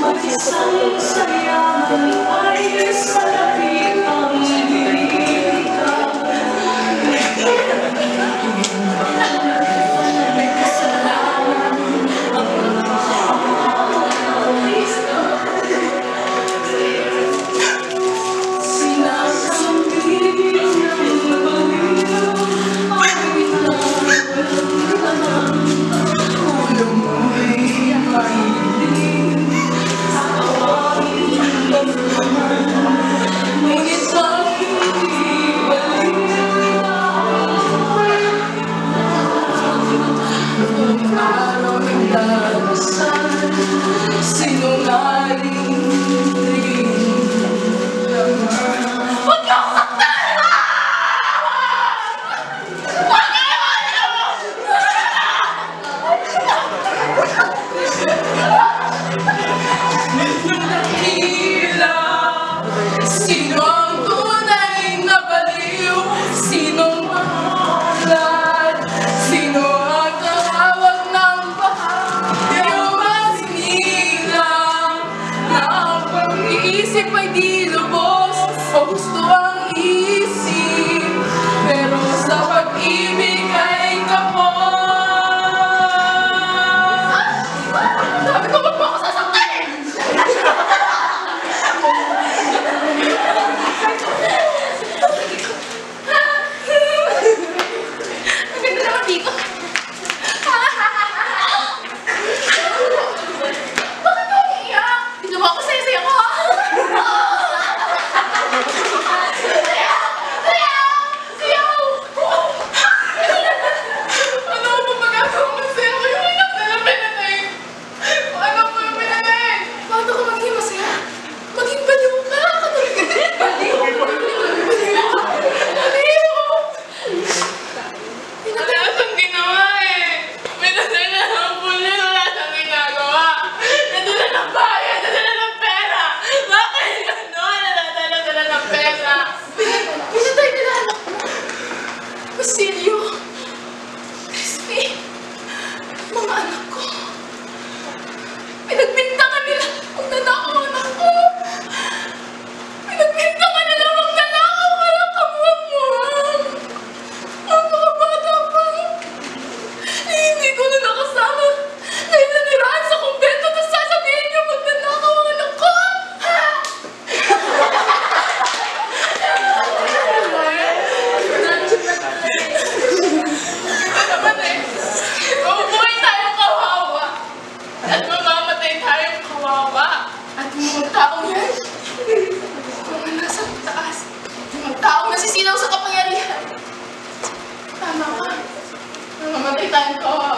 Mag-isang saya thank God.